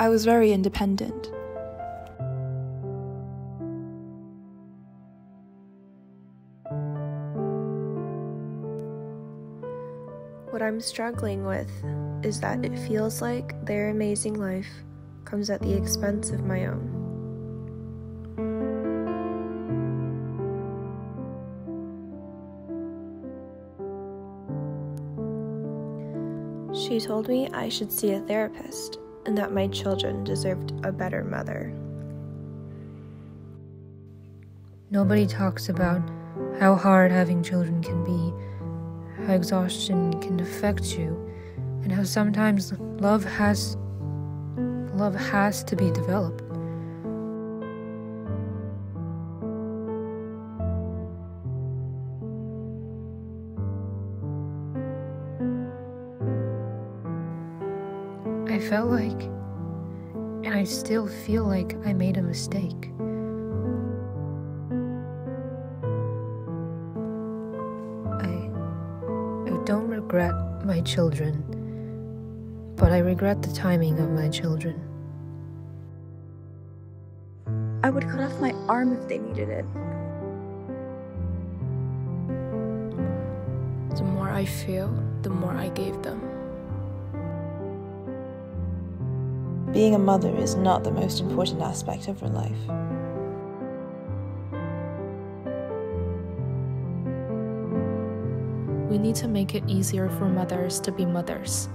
I was very independent. What I'm struggling with is that it feels like their amazing life comes at the expense of my own. She told me I should see a therapist and that my children deserved a better mother. Nobody talks about how hard having children can be, how exhaustion can affect you, and how sometimes love has love has to be developed. I felt like, and I still feel like I made a mistake. I, I don't regret my children, but I regret the timing of my children. I would cut off my arm if they needed it. The more I feel, the more I gave them. Being a mother is not the most important aspect of her life. We need to make it easier for mothers to be mothers.